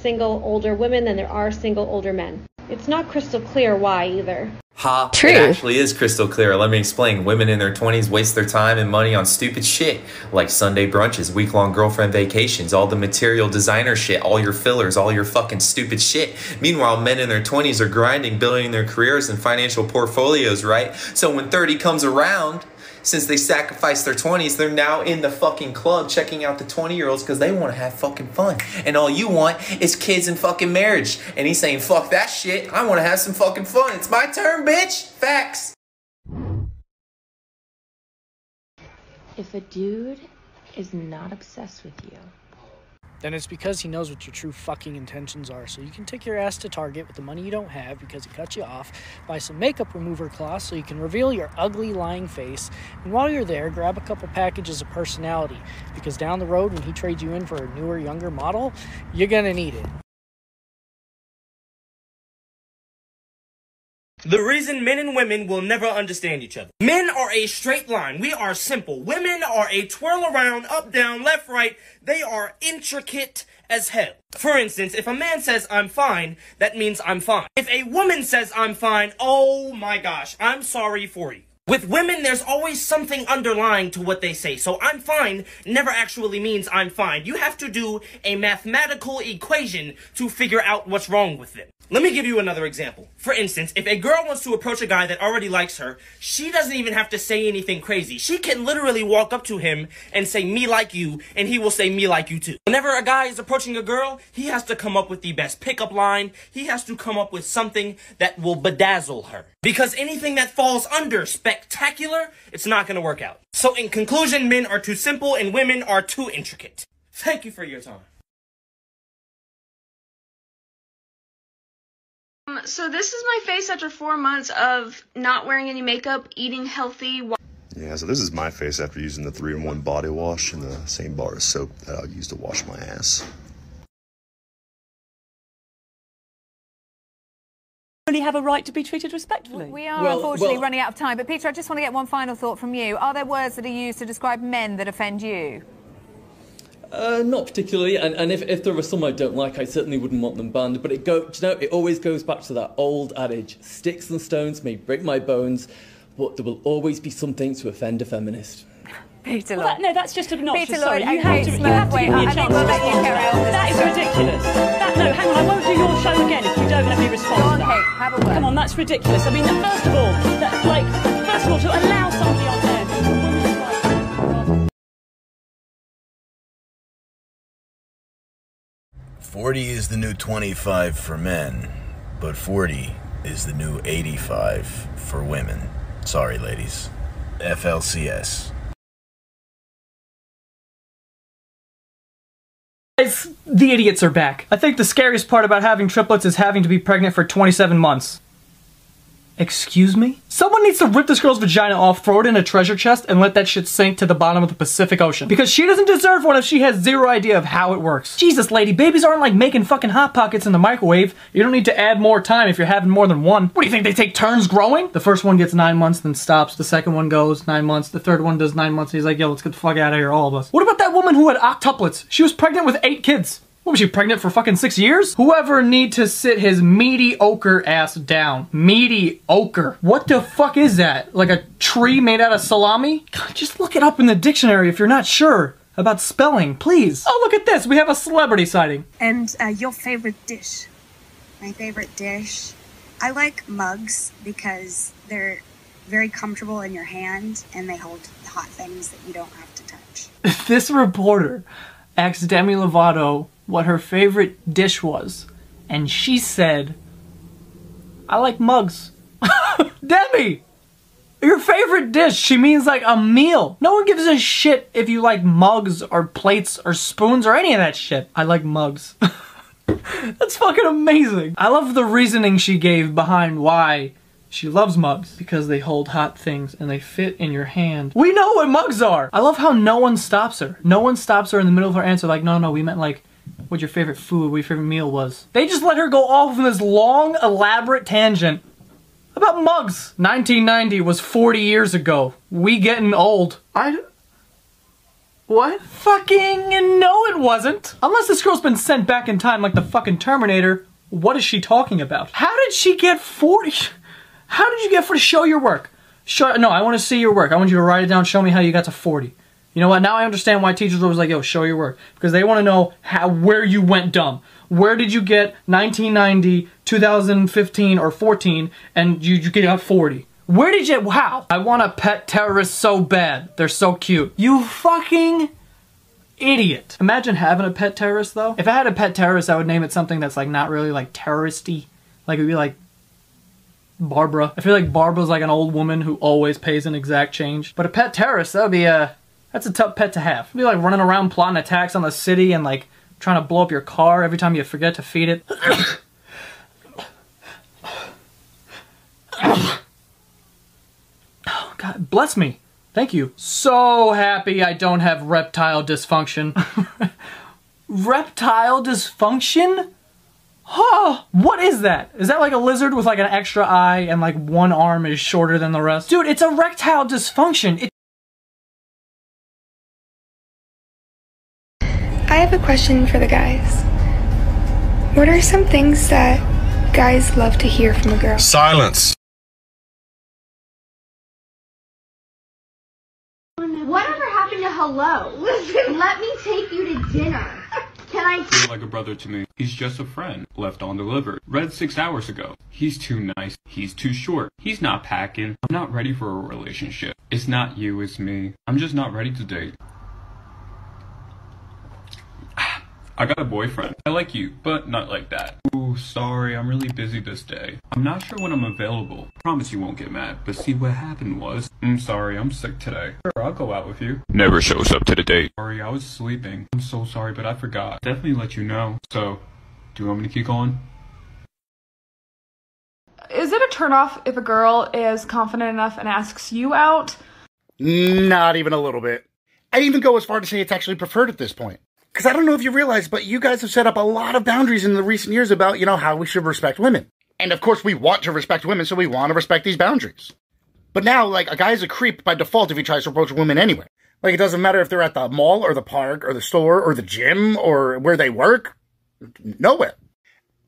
single older women than there are single older men. It's not crystal clear why either. Ha! True. It actually is crystal clear. Let me explain. Women in their 20s waste their time and money on stupid shit like Sunday brunches, week long girlfriend vacations, all the material designer shit, all your fillers, all your fucking stupid shit. Meanwhile, men in their 20s are grinding, building their careers and financial portfolios, right? So when 30 comes around, since they sacrificed their 20s, they're now in the fucking club checking out the 20 year olds because they want to have fucking fun. And all you want is kids and fucking marriage. And he's saying, fuck that shit. I want to have some fucking fun. It's my turn, bitch. Facts. If a dude is not obsessed with you, then it's because he knows what your true fucking intentions are. So you can take your ass to Target with the money you don't have because he cut you off, buy some makeup remover cloth so you can reveal your ugly lying face, and while you're there, grab a couple packages of personality because down the road when he trades you in for a newer, younger model, you're gonna need it. The reason men and women will never understand each other. Men are a straight line. We are simple. Women are a twirl around, up, down, left, right. They are intricate as hell. For instance, if a man says I'm fine, that means I'm fine. If a woman says I'm fine, oh my gosh, I'm sorry for you. With women, there's always something underlying to what they say. So I'm fine never actually means I'm fine. You have to do a mathematical equation to figure out what's wrong with them. Let me give you another example. For instance, if a girl wants to approach a guy that already likes her, she doesn't even have to say anything crazy. She can literally walk up to him and say, me like you, and he will say, me like you too. Whenever a guy is approaching a girl, he has to come up with the best pickup line. He has to come up with something that will bedazzle her. Because anything that falls under spectacular, it's not gonna work out. So in conclusion, men are too simple and women are too intricate. Thank you for your time. Um, so this is my face after four months of not wearing any makeup, eating healthy. Yeah, so this is my face after using the 3 in 1 body wash and the same bar of soap that I'll use to wash my ass. Only have a right to be treated respectfully. We are Well, unfortunately well- running out of time, but Peter, I just want to get one final thought from you. Are there words that are used to describe men that offend you? Uh, not particularly, and, and if, if there are some I don't like, I certainly wouldn't want them banned. But it go, you know, it always goes back to that old adage: sticks and stones may break my bones, but there will always be something to offend a feminist. Peter Well, that, no, that's just obnoxious. Peter Sorry, Lloyd, you okay, have to, you Smurf, have to wait, give me I a think chance we'll to let you respond. carry on this That is ridiculous. That, no, hang on, I won't do your show again if you don't let me respond Go on, to that. Kate, have a word. Come on, that's ridiculous. I mean, first of all, that, like, first of all, to allow somebody on there who's a woman's rights. 40 is the new 25 for men, but 40 is the new 85 for women. Sorry, ladies. FLCS. Guys, the idiots are back. I think the scariest part about having triplets is having to be pregnant for 27 months. Excuse me? Someone needs to rip this girl's vagina off, throw it in a treasure chest, and let that shit sink to the bottom of the Pacific Ocean. Because she doesn't deserve one if she has zero idea of how it works. Jesus, lady, babies aren't like making fucking Hot Pockets in the microwave. You don't need to add more time if you're having more than one. What do you think, they take turns growing? The first one gets nine months, then stops. The second one goes nine months. The third one does nine months. He's like, yo, let's get the fuck out of here, all of us. What about that woman who had octuplets? She was pregnant with eight kids. What was she pregnant for fucking six years? Whoever need to sit his mediocre ass down. Mediocre. What the fuck is that? Like a tree made out of salami? God, just look it up in the dictionary if you're not sure about spelling, please. Oh, look at this. We have a celebrity sighting. And uh, your favorite dish? My favorite dish? I like mugs because they're very comfortable in your hand and they hold hot things that you don't have to touch. this reporter asked Demi Lovato what her favorite dish was, and she said, I like mugs. Demi! Your favorite dish, she means like a meal. No one gives a shit if you like mugs or plates or spoons or any of that shit. I like mugs. That's fucking amazing. I love the reasoning she gave behind why she loves mugs. Because they hold hot things and they fit in your hand. We know what mugs are! I love how no one stops her. No one stops her in the middle of her answer like, no, no, we meant like, what your favorite food, what your favorite meal was. They just let her go off on this long, elaborate tangent about mugs. 1990 was 40 years ago. We getting old. I... What? Fucking no, it wasn't. Unless this girl's been sent back in time like the fucking Terminator, what is she talking about? How did she get 40? How did you get for to show your work? Show, no, I want to see your work. I want you to write it down, show me how you got to 40. You know what? Now I understand why teachers are always like, yo, show your work. Because they want to know how where you went dumb. Where did you get 1990, 2015, or 14, and you, you get out 40? Where did you, how? I want a pet terrorist so bad. They're so cute. You fucking idiot. Imagine having a pet terrorist though. If I had a pet terrorist, I would name it something that's like not really like terroristy. Like it would be like Barbara. I feel like Barbara's like an old woman who always pays an exact change. But a pet terrorist, that would be a, that's a tough pet to have. It'd be like running around plotting attacks on the city and like trying to blow up your car every time you forget to feed it. Oh, God, bless me. Thank you. So happy I don't have reptile dysfunction. reptile dysfunction? Huh, what is that? Is that like a lizard with like an extra eye and like one arm is shorter than the rest? Dude, it's a erectile dysfunction. It have a question for the guys. What are some things that guys love to hear from a girl? Silence. Whatever happened to hello? Listen, let me take you to dinner. Can I? He's like a brother to me. He's just a friend, left undelivered. Read six hours ago. He's too nice. He's too short. He's not packing. I'm not ready for a relationship. It's not you, it's me. I'm just not ready to date. I got a boyfriend. I like you, but not like that. Ooh, sorry, I'm really busy this day. I'm not sure when I'm available. Promise you won't get mad. But see, what happened was, I'm sorry, I'm sick today. Sure, I'll go out with you. Never shows up to the date. Sorry, I was sleeping. I'm so sorry, but I forgot. Definitely let you know. So, do you want me to keep going? Is it a turnoff if a girl is confident enough and asks you out? Not even a little bit. I'd even go as far to say it's actually preferred at this point. Because I don't know if you realize, but you guys have set up a lot of boundaries in the recent years about, you know, how we should respect women. And of course, we want to respect women, so we want to respect these boundaries. But now, like, a guy's a creep by default if he tries to approach a woman anyway. Like, it doesn't matter if they're at the mall or the park or the store or the gym or where they work. Nowhere.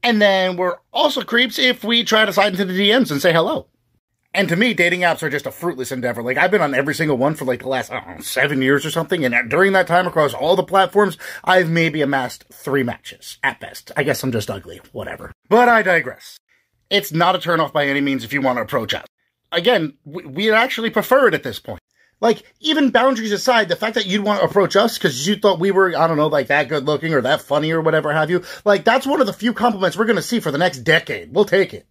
And then we're also creeps if we try to slide into the DMs and say hello. And to me, dating apps are just a fruitless endeavor. Like, I've been on every single one for like the last, know, seven years or something. And during that time, across all the platforms, I've maybe amassed three matches at best. I guess I'm just ugly. Whatever. But I digress. It's not a turnoff by any means if you want to approach us. Again, we, we actually prefer it at this point. Like, even boundaries aside, the fact that you'd want to approach us because you thought we were, I don't know, like that good looking or that funny or whatever have you, like, that's one of the few compliments we're going to see for the next decade. We'll take it.